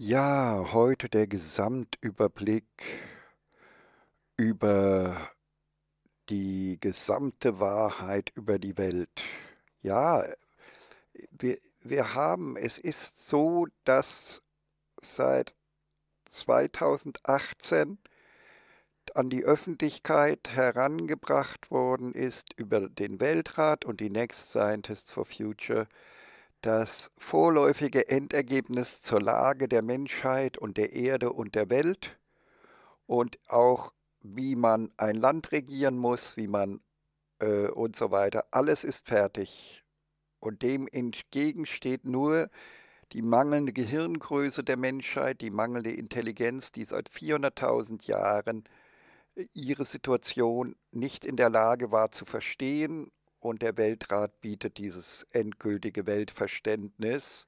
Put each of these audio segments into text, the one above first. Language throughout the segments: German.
Ja, heute der Gesamtüberblick über die gesamte Wahrheit über die Welt. Ja, wir, wir haben, es ist so, dass seit 2018 an die Öffentlichkeit herangebracht worden ist über den Weltrat und die Next Scientists for Future das vorläufige Endergebnis zur Lage der Menschheit und der Erde und der Welt und auch wie man ein Land regieren muss, wie man äh, und so weiter. Alles ist fertig. Und dem entgegensteht nur die mangelnde Gehirngröße der Menschheit, die mangelnde Intelligenz, die seit 400.000 Jahren äh, ihre Situation nicht in der Lage war zu verstehen und der Weltrat bietet dieses endgültige Weltverständnis,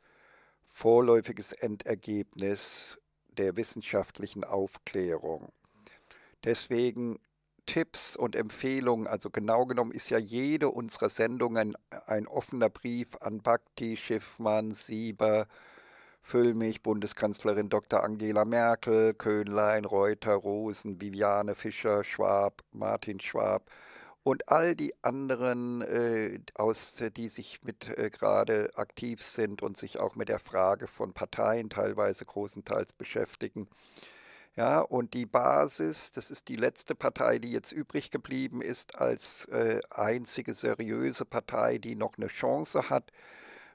vorläufiges Endergebnis der wissenschaftlichen Aufklärung. Deswegen Tipps und Empfehlungen, also genau genommen ist ja jede unserer Sendungen ein offener Brief an Bhakti, Schiffmann, Sieber, Füllmich, Bundeskanzlerin Dr. Angela Merkel, Köhnlein, Reuter, Rosen, Viviane Fischer, Schwab, Martin Schwab, und all die anderen, äh, aus, die sich mit äh, gerade aktiv sind und sich auch mit der Frage von Parteien teilweise großenteils beschäftigen. Ja, und die Basis, das ist die letzte Partei, die jetzt übrig geblieben ist, als äh, einzige seriöse Partei, die noch eine Chance hat,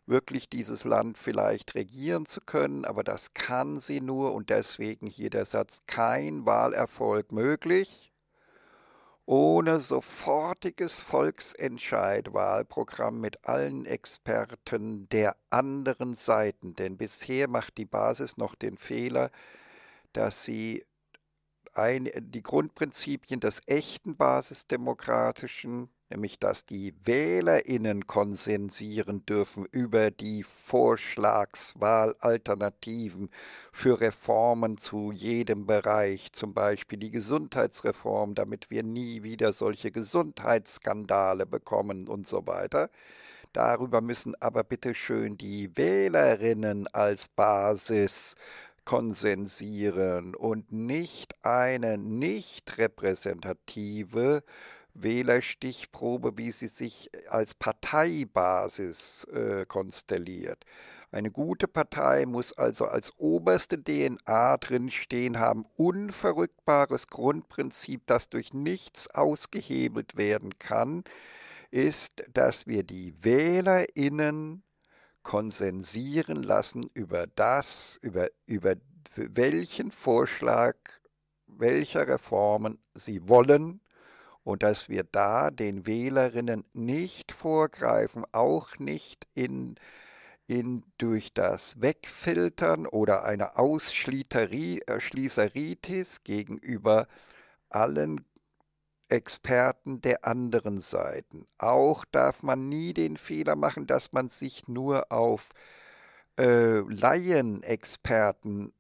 wirklich dieses Land vielleicht regieren zu können, aber das kann sie nur und deswegen hier der Satz, kein Wahlerfolg möglich ohne sofortiges Volksentscheid-Wahlprogramm mit allen Experten der anderen Seiten. Denn bisher macht die Basis noch den Fehler, dass sie ein, die Grundprinzipien des echten basisdemokratischen nämlich dass die Wählerinnen konsensieren dürfen über die Vorschlagswahlalternativen für Reformen zu jedem Bereich, zum Beispiel die Gesundheitsreform, damit wir nie wieder solche Gesundheitsskandale bekommen und so weiter. Darüber müssen aber bitte schön die Wählerinnen als Basis konsensieren und nicht eine nicht repräsentative Wählerstichprobe, wie sie sich als Parteibasis äh, konstelliert. Eine gute Partei muss also als oberste DNA drinstehen haben, unverrückbares Grundprinzip, das durch nichts ausgehebelt werden kann, ist, dass wir die Wählerinnen konsensieren lassen über das, über, über welchen Vorschlag welcher Reformen sie wollen und dass wir da den Wählerinnen nicht vorgreifen, auch nicht in, in durch das Wegfiltern oder eine Ausschließeritis gegenüber allen Experten der anderen Seiten. Auch darf man nie den Fehler machen, dass man sich nur auf äh, Laienexperten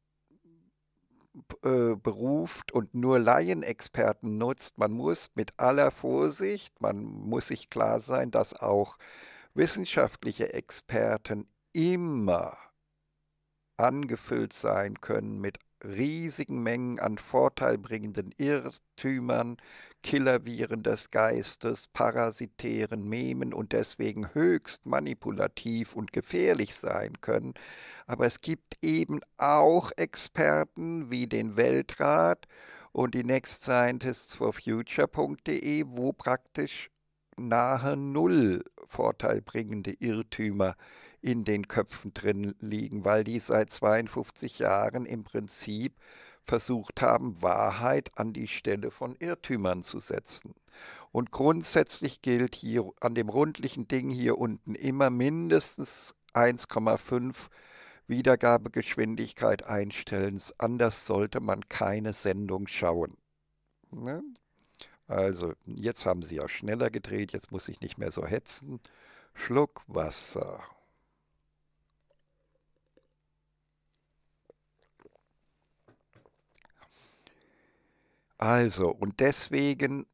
äh, beruft und nur Laienexperten nutzt. Man muss mit aller Vorsicht, man muss sich klar sein, dass auch wissenschaftliche Experten immer angefüllt sein können mit riesigen Mengen an vorteilbringenden Irrtümern, Killerviren des Geistes, parasitären Memen und deswegen höchst manipulativ und gefährlich sein können. Aber es gibt eben auch Experten wie den Weltrat und die Next Scientists for Future.de, wo praktisch nahe Null vorteilbringende Irrtümer in den Köpfen drin liegen, weil die seit 52 Jahren im Prinzip versucht haben, Wahrheit an die Stelle von Irrtümern zu setzen. Und grundsätzlich gilt hier an dem rundlichen Ding hier unten immer mindestens 1,5 Wiedergabegeschwindigkeit einstellen. Anders sollte man keine Sendung schauen. Ne? Also, jetzt haben sie ja schneller gedreht, jetzt muss ich nicht mehr so hetzen. Schluck Wasser. Also, und deswegen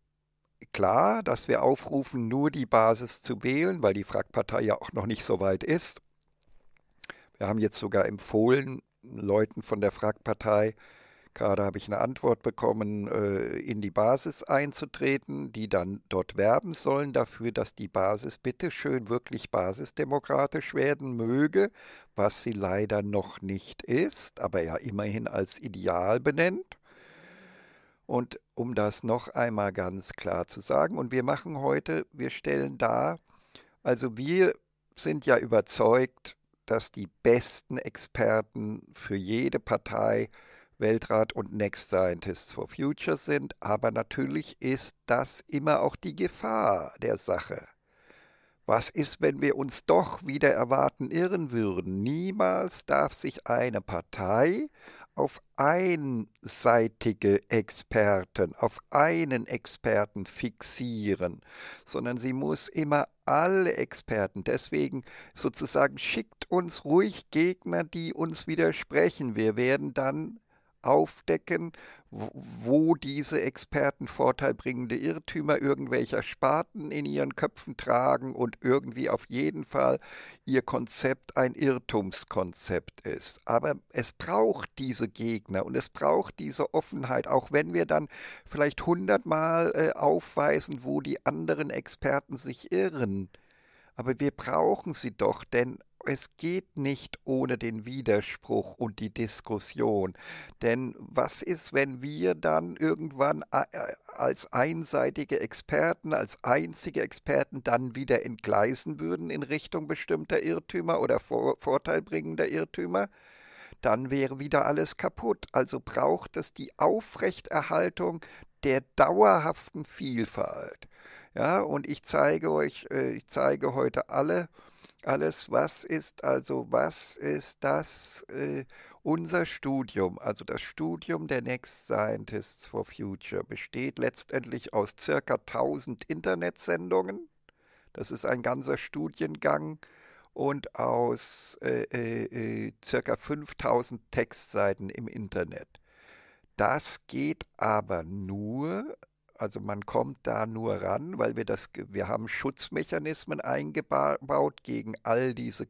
klar, dass wir aufrufen, nur die Basis zu wählen, weil die Fragpartei ja auch noch nicht so weit ist. Wir haben jetzt sogar empfohlen, Leuten von der FRAG-Partei Gerade habe ich eine Antwort bekommen, äh, in die Basis einzutreten, die dann dort werben sollen dafür, dass die Basis bitteschön wirklich basisdemokratisch werden möge, was sie leider noch nicht ist, aber ja immerhin als Ideal benennt. Und um das noch einmal ganz klar zu sagen, und wir machen heute, wir stellen dar, also wir sind ja überzeugt, dass die besten Experten für jede Partei Weltrat und Next Scientists for Future sind, aber natürlich ist das immer auch die Gefahr der Sache. Was ist, wenn wir uns doch wieder erwarten irren würden? Niemals darf sich eine Partei auf einseitige Experten, auf einen Experten fixieren, sondern sie muss immer alle Experten. Deswegen sozusagen schickt uns ruhig Gegner, die uns widersprechen. Wir werden dann aufdecken, wo diese Experten vorteilbringende Irrtümer irgendwelcher Sparten in ihren Köpfen tragen und irgendwie auf jeden Fall ihr Konzept ein Irrtumskonzept ist. Aber es braucht diese Gegner und es braucht diese Offenheit, auch wenn wir dann vielleicht hundertmal äh, aufweisen, wo die anderen Experten sich irren. Aber wir brauchen sie doch, denn es geht nicht ohne den Widerspruch und die Diskussion. Denn was ist, wenn wir dann irgendwann äh, als einseitige Experten, als einzige Experten dann wieder entgleisen würden in Richtung bestimmter Irrtümer oder vor, vorteilbringender Irrtümer? Dann wäre wieder alles kaputt. Also braucht es die Aufrechterhaltung der dauerhaften Vielfalt. Ja, und ich zeige euch, äh, ich zeige heute alle alles, was ist also, was ist das, äh, unser Studium, also das Studium der Next Scientists for Future, besteht letztendlich aus circa 1000 Internetsendungen. Das ist ein ganzer Studiengang und aus äh, äh, äh circa 5000 Textseiten im Internet. Das geht aber nur, also man kommt da nur ran, weil wir das, wir haben Schutzmechanismen eingebaut gegen all diese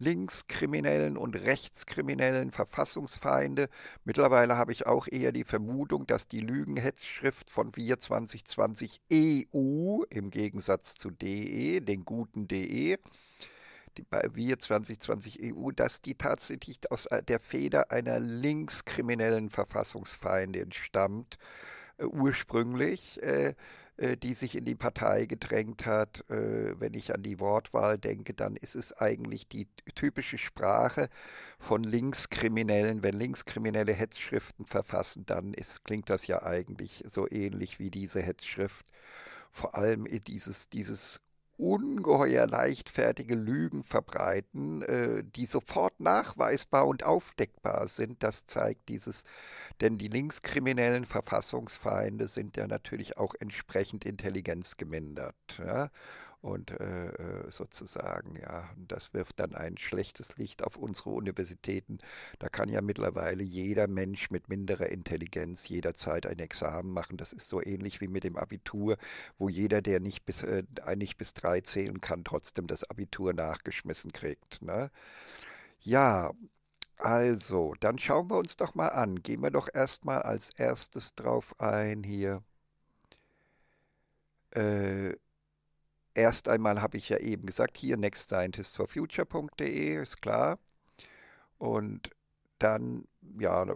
Linkskriminellen und Rechtskriminellen, Verfassungsfeinde. Mittlerweile habe ich auch eher die Vermutung, dass die Lügenhetzschrift von Wir 2020 EU im Gegensatz zu DE, den guten DE, die bei Wir 2020 EU, dass die tatsächlich aus der Feder einer linkskriminellen Verfassungsfeindin stammt äh, ursprünglich, äh, äh, die sich in die Partei gedrängt hat. wenn ich an die Wortwahl denke, dann ist es eigentlich die typische Sprache von Linkskriminellen. Wenn Linkskriminelle Hetzschriften verfassen, dann ist, klingt das ja eigentlich so ähnlich wie diese Hetzschrift vor allem dieses, dieses ungeheuer leichtfertige Lügen verbreiten, äh, die sofort nachweisbar und aufdeckbar sind. Das zeigt dieses, denn die linkskriminellen Verfassungsfeinde sind ja natürlich auch entsprechend intelligenzgemindert. Ja? Und äh, äh, sozusagen, ja, das wirft dann ein schlechtes Licht auf unsere Universitäten. Da kann ja mittlerweile jeder Mensch mit minderer Intelligenz jederzeit ein Examen machen. Das ist so ähnlich wie mit dem Abitur, wo jeder, der nicht bis, äh, nicht bis drei zählen kann, trotzdem das Abitur nachgeschmissen kriegt. Ne? Ja, also, dann schauen wir uns doch mal an. Gehen wir doch erstmal als erstes drauf ein hier. Äh, Erst einmal habe ich ja eben gesagt, hier nextscientistforfuture.de ist klar. Und dann, ja,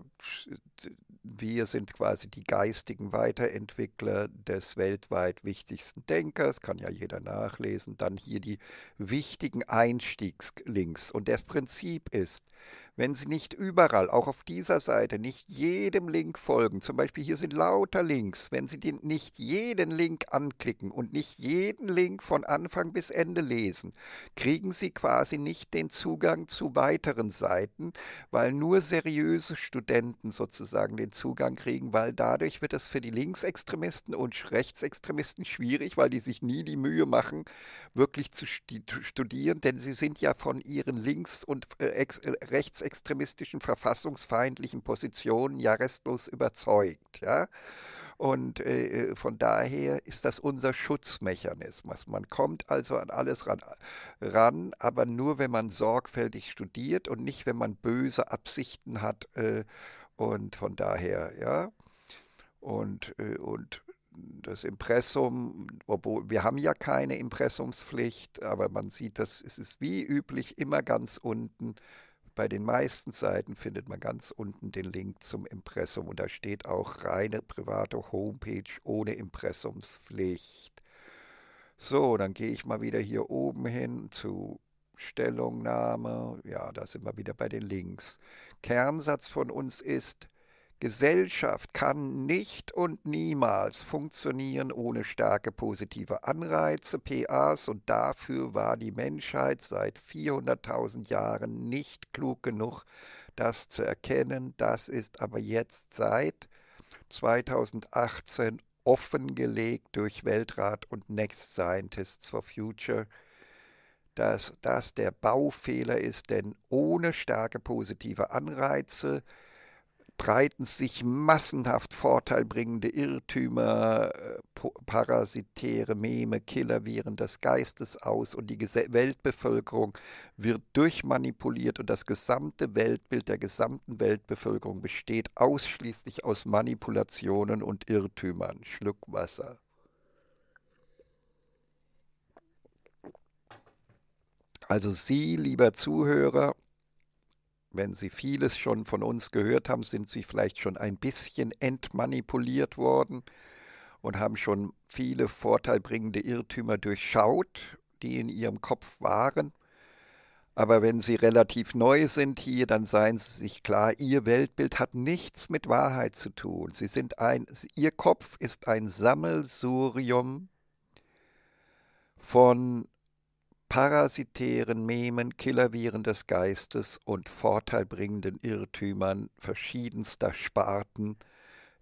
wir sind quasi die geistigen Weiterentwickler des weltweit wichtigsten Denkers, kann ja jeder nachlesen. Dann hier die wichtigen Einstiegslinks. Und das Prinzip ist, wenn Sie nicht überall, auch auf dieser Seite, nicht jedem Link folgen, zum Beispiel hier sind lauter Links, wenn Sie den, nicht jeden Link anklicken und nicht jeden Link von Anfang bis Ende lesen, kriegen Sie quasi nicht den Zugang zu weiteren Seiten, weil nur seriöse Studenten sozusagen den Zugang kriegen, weil dadurch wird es für die Linksextremisten und Rechtsextremisten schwierig, weil die sich nie die Mühe machen, wirklich zu studieren, denn sie sind ja von ihren Links- und äh, äh rechtsextremistischen, verfassungsfeindlichen Positionen ja restlos überzeugt. Ja? Und äh, von daher ist das unser Schutzmechanismus. Man kommt also an alles ran, ran, aber nur wenn man sorgfältig studiert und nicht, wenn man böse Absichten hat. Äh, und von daher, ja. Und, äh, und das Impressum, obwohl wir haben ja keine Impressumspflicht, aber man sieht, dass es ist wie üblich immer ganz unten. Bei den meisten Seiten findet man ganz unten den Link zum Impressum und da steht auch reine private Homepage ohne Impressumspflicht. So, dann gehe ich mal wieder hier oben hin zu Stellungnahme. Ja, da sind wir wieder bei den Links. Kernsatz von uns ist, Gesellschaft kann nicht und niemals funktionieren ohne starke positive Anreize, PAs, und dafür war die Menschheit seit 400.000 Jahren nicht klug genug, das zu erkennen. Das ist aber jetzt seit 2018 offengelegt durch Weltrat und Next Scientists for Future, dass das der Baufehler ist, denn ohne starke positive Anreize breiten sich massenhaft vorteilbringende Irrtümer, äh, parasitäre Meme, Killerviren des Geistes aus und die Weltbevölkerung wird durchmanipuliert und das gesamte Weltbild der gesamten Weltbevölkerung besteht ausschließlich aus Manipulationen und Irrtümern. Schluck Wasser. Also Sie, lieber Zuhörer, wenn Sie vieles schon von uns gehört haben, sind Sie vielleicht schon ein bisschen entmanipuliert worden und haben schon viele vorteilbringende Irrtümer durchschaut, die in Ihrem Kopf waren. Aber wenn Sie relativ neu sind hier, dann seien Sie sich klar, Ihr Weltbild hat nichts mit Wahrheit zu tun. Sie sind ein, Ihr Kopf ist ein Sammelsurium von parasitären Memen, Killerviren des Geistes und vorteilbringenden Irrtümern verschiedenster Sparten,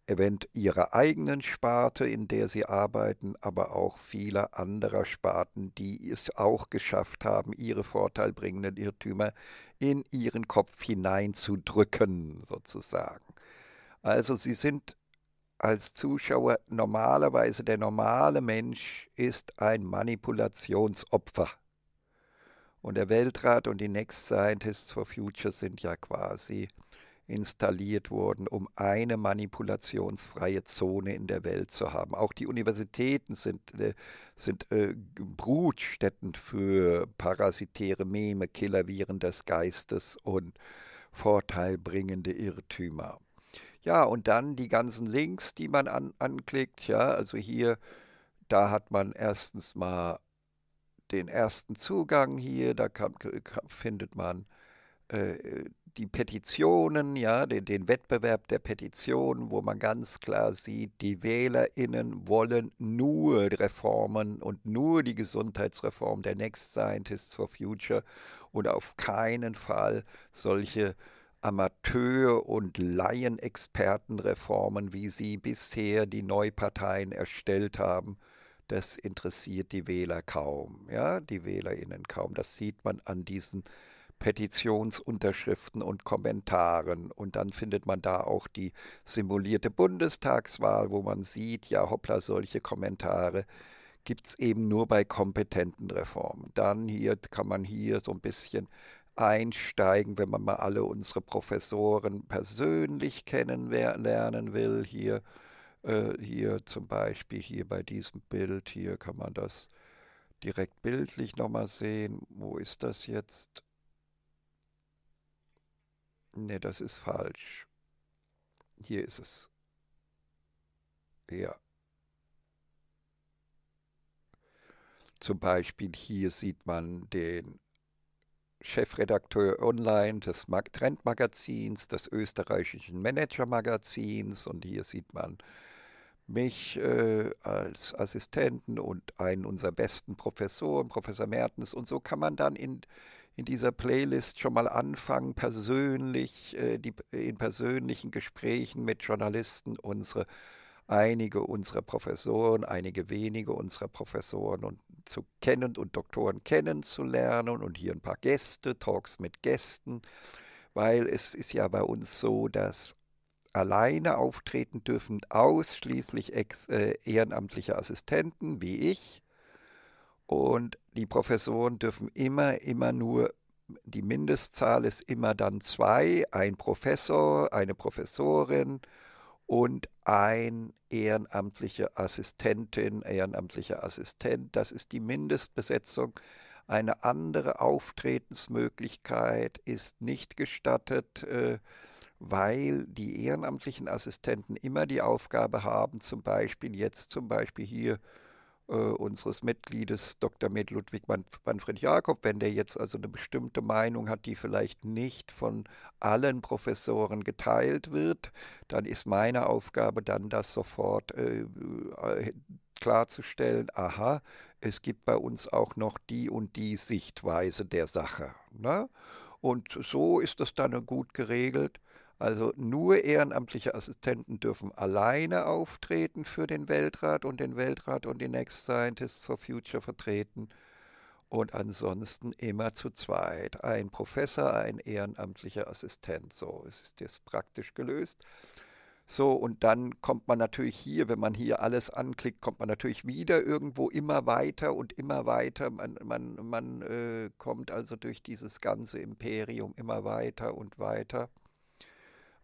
event ihrer eigenen Sparte, in der sie arbeiten, aber auch vieler anderer Sparten, die es auch geschafft haben, ihre vorteilbringenden Irrtümer in ihren Kopf hineinzudrücken, sozusagen. Also sie sind als Zuschauer normalerweise der normale Mensch ist ein Manipulationsopfer. Und der Weltrat und die Next Scientists for Future sind ja quasi installiert worden, um eine manipulationsfreie Zone in der Welt zu haben. Auch die Universitäten sind, äh, sind äh, Brutstätten für parasitäre Meme, Killerviren des Geistes und vorteilbringende Irrtümer. Ja, und dann die ganzen Links, die man an, anklickt. Ja, also hier, da hat man erstens mal den ersten Zugang hier, da kann, findet man äh, die Petitionen, ja, den, den, Wettbewerb der Petitionen, wo man ganz klar sieht, die WählerInnen wollen nur Reformen und nur die Gesundheitsreform der Next Scientists for Future und auf keinen Fall solche Amateur- und Laienexpertenreformen, wie sie bisher die Neuparteien erstellt haben das interessiert die Wähler kaum, ja, die WählerInnen kaum. Das sieht man an diesen Petitionsunterschriften und Kommentaren. Und dann findet man da auch die simulierte Bundestagswahl, wo man sieht, ja, hoppla, solche Kommentare gibt es eben nur bei kompetenten Reformen. Dann hier kann man hier so ein bisschen einsteigen, wenn man mal alle unsere Professoren persönlich kennenlernen will. Hier hier zum Beispiel, hier bei diesem Bild, hier kann man das direkt bildlich nochmal sehen. Wo ist das jetzt? Ne, das ist falsch. Hier ist es. Ja. Zum Beispiel hier sieht man den Chefredakteur online des Trendmagazins, des österreichischen Managermagazins und hier sieht man mich äh, als Assistenten und einen unserer besten Professoren, Professor Mertens. Und so kann man dann in, in dieser Playlist schon mal anfangen, persönlich, äh, die, in persönlichen Gesprächen mit Journalisten unsere einige unserer Professoren, einige wenige unserer Professoren und zu kennen und Doktoren kennenzulernen und hier ein paar Gäste, Talks mit Gästen, weil es ist ja bei uns so, dass alleine auftreten dürfen ausschließlich ex, äh, ehrenamtliche Assistenten wie ich. Und die Professoren dürfen immer, immer nur, die Mindestzahl ist immer dann zwei, ein Professor, eine Professorin und ein ehrenamtliche Assistentin, ehrenamtlicher Assistent. Das ist die Mindestbesetzung. Eine andere Auftretensmöglichkeit ist nicht gestattet. Äh, weil die ehrenamtlichen Assistenten immer die Aufgabe haben, zum Beispiel jetzt zum Beispiel hier äh, unseres Mitgliedes Dr. Med Ludwig Manfred Jakob, wenn der jetzt also eine bestimmte Meinung hat, die vielleicht nicht von allen Professoren geteilt wird, dann ist meine Aufgabe dann das sofort äh, äh klarzustellen, aha, es gibt bei uns auch noch die und die Sichtweise der Sache. Ne? Und so ist das dann gut geregelt. Also nur ehrenamtliche Assistenten dürfen alleine auftreten für den Weltrat und den Weltrat und die Next Scientists for Future vertreten. Und ansonsten immer zu zweit. Ein Professor, ein ehrenamtlicher Assistent. So ist das praktisch gelöst. So, und dann kommt man natürlich hier, wenn man hier alles anklickt, kommt man natürlich wieder irgendwo immer weiter und immer weiter. Man, man, man äh, kommt also durch dieses ganze Imperium immer weiter und weiter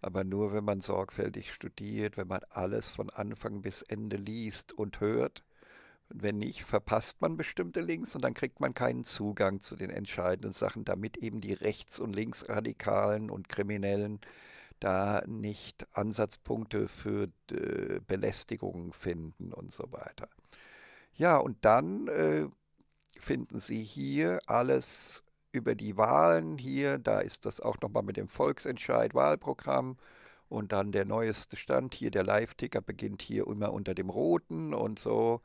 aber nur wenn man sorgfältig studiert, wenn man alles von Anfang bis Ende liest und hört. wenn nicht, verpasst man bestimmte Links und dann kriegt man keinen Zugang zu den entscheidenden Sachen, damit eben die Rechts- und Linksradikalen und Kriminellen da nicht Ansatzpunkte für äh, Belästigungen finden und so weiter. Ja, und dann äh, finden Sie hier alles über die Wahlen hier, da ist das auch nochmal mit dem Volksentscheid Wahlprogramm und dann der neueste Stand hier, der Live-Ticker beginnt hier immer unter dem roten und so.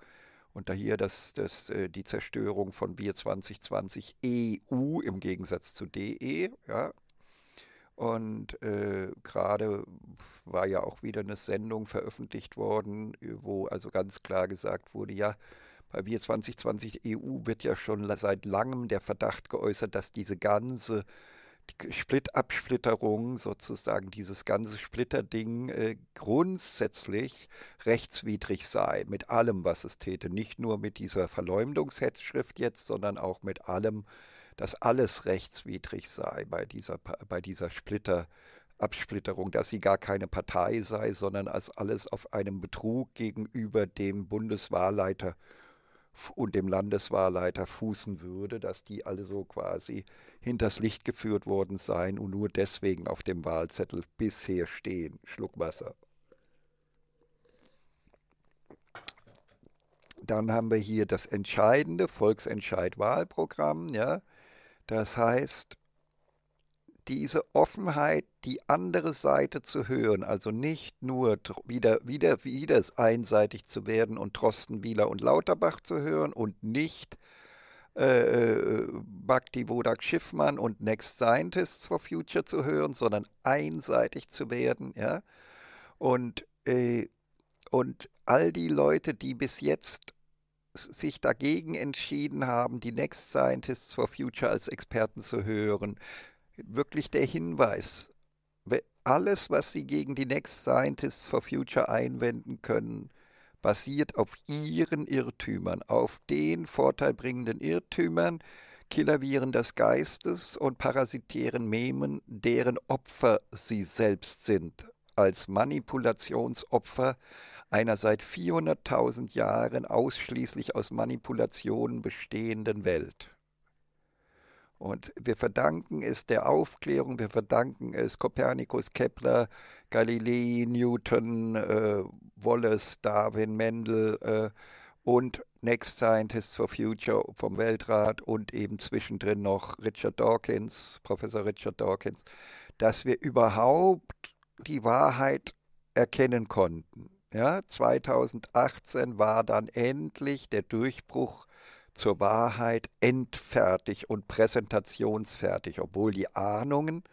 Und da hier das, das, äh, die Zerstörung von Wir 2020 EU im Gegensatz zu DE, ja. Und äh, gerade war ja auch wieder eine Sendung veröffentlicht worden, wo also ganz klar gesagt wurde, ja, bei Wir 2020 EU wird ja schon seit langem der Verdacht geäußert, dass diese ganze Splittabsplitterung, sozusagen dieses ganze Splitterding äh, grundsätzlich rechtswidrig sei, mit allem, was es täte. Nicht nur mit dieser Verleumdungshetzschrift jetzt, sondern auch mit allem, dass alles rechtswidrig sei bei dieser, bei dieser Splitter. Absplitterung, dass sie gar keine Partei sei, sondern als alles auf einem Betrug gegenüber dem Bundeswahlleiter und dem Landeswahlleiter fußen würde, dass die also quasi hinters Licht geführt worden seien und nur deswegen auf dem Wahlzettel bisher stehen. Schluck Wasser. Dann haben wir hier das entscheidende Volksentscheid-Wahlprogramm. Ja? Das heißt, diese Offenheit, die andere Seite zu hören, also nicht nur wieder, wieder, wieder einseitig zu werden und Trosten, Wieler und Lauterbach zu hören und nicht äh, äh, Bhakti Wodak Schiffmann und Next Scientists for Future zu hören, sondern einseitig zu werden, ja. Und, äh, und all die Leute, die bis jetzt sich dagegen entschieden haben, die Next Scientists for Future als Experten zu hören, wirklich der Hinweis, alles, was Sie gegen die Next Scientists for Future einwenden können, basiert auf Ihren Irrtümern, auf den vorteilbringenden Irrtümern, Killerviren des Geistes und parasitären Memen, deren Opfer Sie selbst sind, als Manipulationsopfer einer seit 400.000 Jahren ausschließlich aus Manipulationen bestehenden Welt. Und wir verdanken es der Aufklärung, wir verdanken es Kopernikus, Kepler, Galilei, Newton, äh, Wallace, Darwin, Mendel äh, und Next Scientists for Future vom Weltrat und eben zwischendrin noch Richard Dawkins, Professor Richard Dawkins, dass wir überhaupt die Wahrheit erkennen konnten. Ja, 2018 war dann endlich der Durchbruch zur Wahrheit endfertig und präsentationsfertig, obwohl die Ahnungen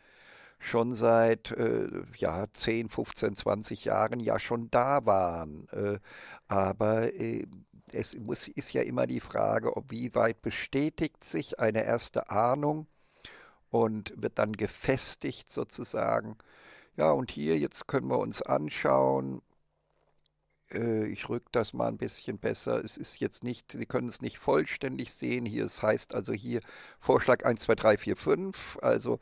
schon seit äh, ja, 10, 15, 20 Jahren ja schon da waren. Äh, aber äh, es muss, ist ja immer die Frage, ob wie weit bestätigt sich eine erste Ahnung und wird dann gefestigt sozusagen. Ja, und hier jetzt können wir uns anschauen, äh, ich rücke das mal ein bisschen besser. Es ist jetzt nicht, Sie können es nicht vollständig sehen. Hier, es heißt also hier Vorschlag 1, 2, 3, 4, 5. Also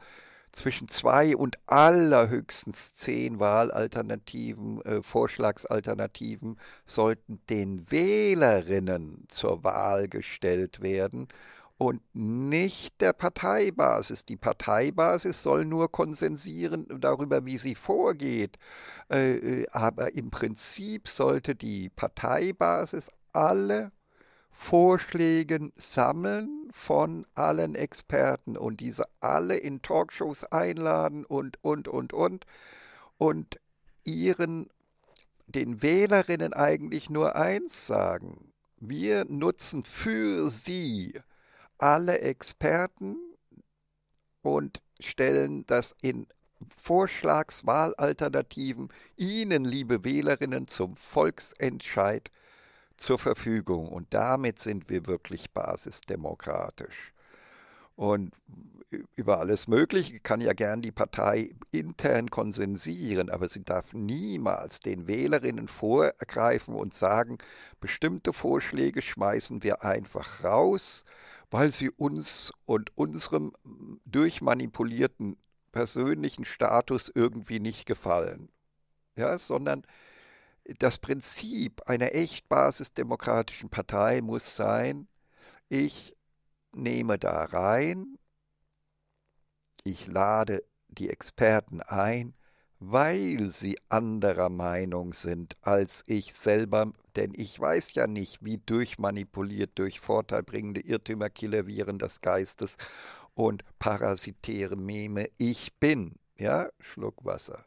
zwischen zwei und allerhöchstens zehn Wahlalternativen, äh, Vorschlagsalternativen sollten den Wählerinnen zur Wahl gestellt werden und nicht der Parteibasis. Die Parteibasis soll nur konsensieren darüber, wie sie vorgeht. Äh, äh, aber im Prinzip sollte die Parteibasis alle Vorschläge sammeln von allen Experten und diese alle in Talkshows einladen und, und, und, und. Und ihren, den Wählerinnen eigentlich nur eins sagen. Wir nutzen für sie alle Experten und stellen das in Vorschlagswahlalternativen Ihnen, liebe Wählerinnen, zum Volksentscheid zur Verfügung. Und damit sind wir wirklich basisdemokratisch. Und über alles Mögliche kann ja gern die Partei intern konsensieren, aber sie darf niemals den Wählerinnen vorgreifen und sagen, bestimmte Vorschläge schmeißen wir einfach raus, weil sie uns und unserem durchmanipulierten persönlichen Status irgendwie nicht gefallen. Ja, sondern das Prinzip einer echt basisdemokratischen Partei muss sein, ich nehme da rein, ich lade die Experten ein, weil sie anderer Meinung sind als ich selber, denn ich weiß ja nicht, wie durchmanipuliert durch vorteilbringende Irrtümer, Viren des Geistes und parasitäre Meme ich bin. Ja, Schluck Wasser.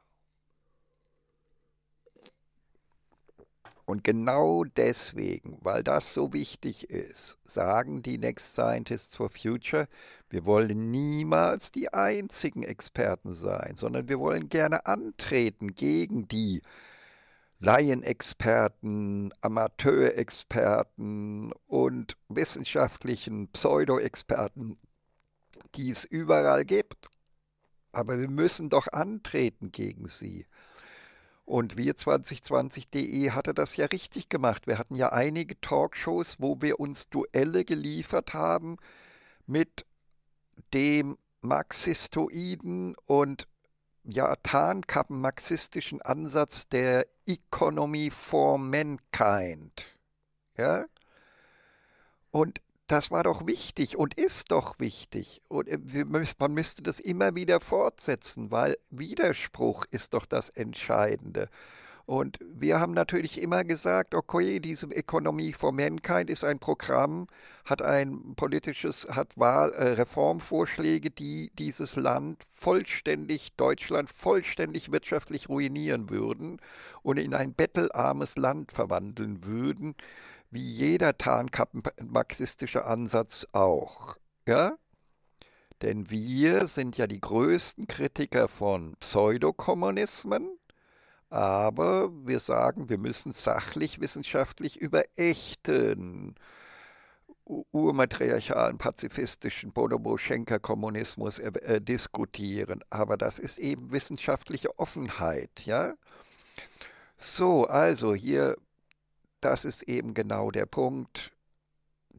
Und genau deswegen, weil das so wichtig ist, sagen die Next Scientists for Future, wir wollen niemals die einzigen Experten sein, sondern wir wollen gerne antreten gegen die Laienexperten, Amateurexperten und wissenschaftlichen Pseudo-Experten, die es überall gibt. Aber wir müssen doch antreten gegen sie. Und wir 2020.de hatte das ja richtig gemacht. Wir hatten ja einige Talkshows, wo wir uns Duelle geliefert haben mit dem marxistoiden und ja, Tarnkappen-marxistischen Ansatz der Economy for Mankind. Ja? Und das war doch wichtig und ist doch wichtig. Und äh, man müsste das immer wieder fortsetzen, weil Widerspruch ist doch das Entscheidende. Und wir haben natürlich immer gesagt, okay, diese Economy for Mankind ist ein Programm, hat ein politisches, hat Wahl, äh, Reformvorschläge, die dieses Land vollständig, Deutschland vollständig wirtschaftlich ruinieren würden und in ein bettelarmes Land verwandeln würden wie jeder tarnkappenmarxistische Ansatz auch. Ja? Denn wir sind ja die größten Kritiker von Pseudokommunismen, aber wir sagen, wir müssen sachlich, wissenschaftlich über echten urmatriarchalen, pazifistischen Bonobo-Schenker-Kommunismus äh, äh, diskutieren. Aber das ist eben wissenschaftliche Offenheit, ja? So, also hier das ist eben genau der Punkt.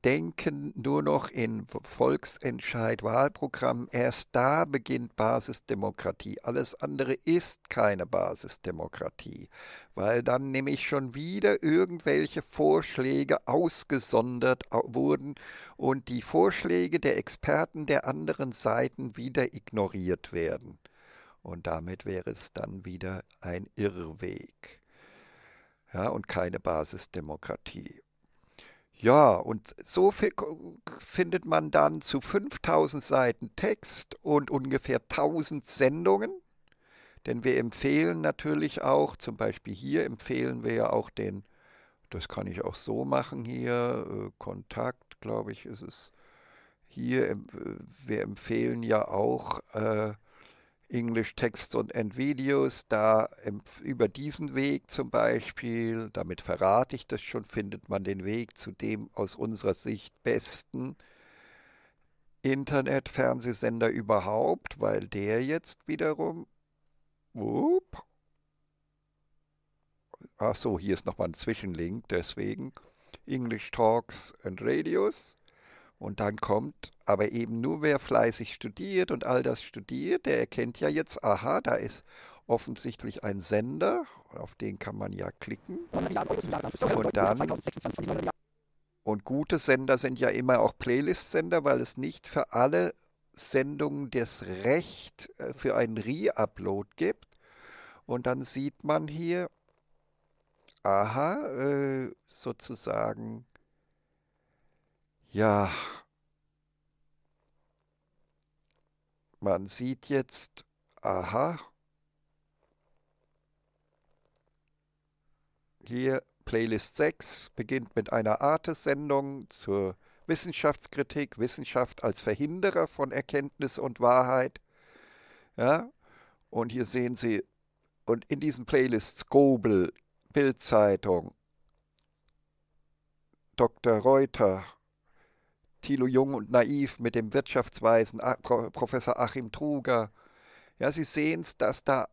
Denken nur noch in Volksentscheid, Wahlprogramm. Erst da beginnt Basisdemokratie. Alles andere ist keine Basisdemokratie, weil dann nämlich schon wieder irgendwelche Vorschläge ausgesondert wurden und die Vorschläge der Experten der anderen Seiten wieder ignoriert werden. Und damit wäre es dann wieder ein Irrweg ja, und keine Basisdemokratie. Ja, und so findet man dann zu 5000 Seiten Text und ungefähr 1000 Sendungen. Denn wir empfehlen natürlich auch, zum Beispiel hier empfehlen wir ja auch den, das kann ich auch so machen hier, äh, Kontakt, glaube ich, ist es hier. Wir empfehlen ja auch äh, English Text und End-Videos. Da über diesen Weg zum Beispiel, damit verrate ich das schon, findet man den Weg zu dem aus unserer Sicht besten Internet-Fernsehsender überhaupt, weil der jetzt wiederum. Whoop, Ach so, hier ist nochmal ein Zwischenlink, deswegen English Talks and Radios. Und dann kommt aber eben nur wer fleißig studiert und all das studiert, der erkennt ja jetzt, aha, da ist offensichtlich ein Sender, auf den kann man ja klicken. Und dann und gute Sender sind ja immer auch Playlist-Sender, weil es nicht für alle Sendungen das Recht äh, für einen Re-Upload gibt. Und dann sieht man hier, aha, äh, sozusagen, ja, man sieht jetzt, aha, hier Playlist 6 beginnt mit einer Arte-Sendung zur Wissenschaftskritik, Wissenschaft als Verhinderer von Erkenntnis und Wahrheit. Ja, und hier sehen Sie, und in diesen Playlists Gobel, Bildzeitung, Dr. Reuter, Thilo Jung und Naiv mit dem Wirtschaftsweisen Professor Achim Truger. Ja, Sie sehen es, dass da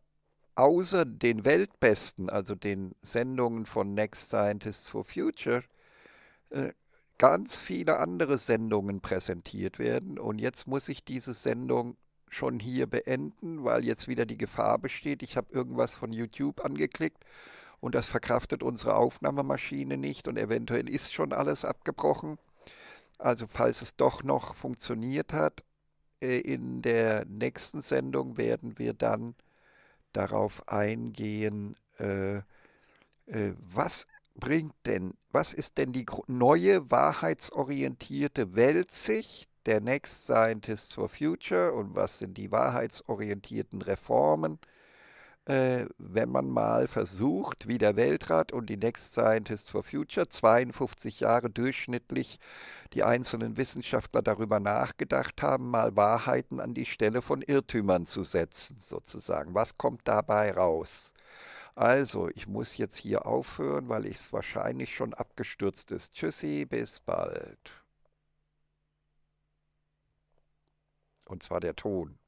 außer den Weltbesten, also den Sendungen von Next Scientists for Future, äh, ganz viele andere Sendungen präsentiert werden. Und jetzt muss ich diese Sendung schon hier beenden, weil jetzt wieder die Gefahr besteht, ich habe irgendwas von YouTube angeklickt und das verkraftet unsere Aufnahmemaschine nicht und eventuell ist schon alles abgebrochen. Also falls es doch noch funktioniert hat, äh, in der nächsten Sendung werden wir dann darauf eingehen, äh, äh, was bringt denn, was ist denn die neue wahrheitsorientierte Weltsicht? Der Next Scientist for Future und was sind die wahrheitsorientierten Reformen äh, wenn man mal versucht, wie der Weltrat und die Next Scientist for Future 52 Jahre durchschnittlich die einzelnen Wissenschaftler darüber nachgedacht haben, mal Wahrheiten an die Stelle von Irrtümern zu setzen, sozusagen. Was kommt dabei raus? Also, ich muss jetzt hier aufhören, weil es wahrscheinlich schon abgestürzt ist. Tschüssi, bis bald. Und zwar der Ton.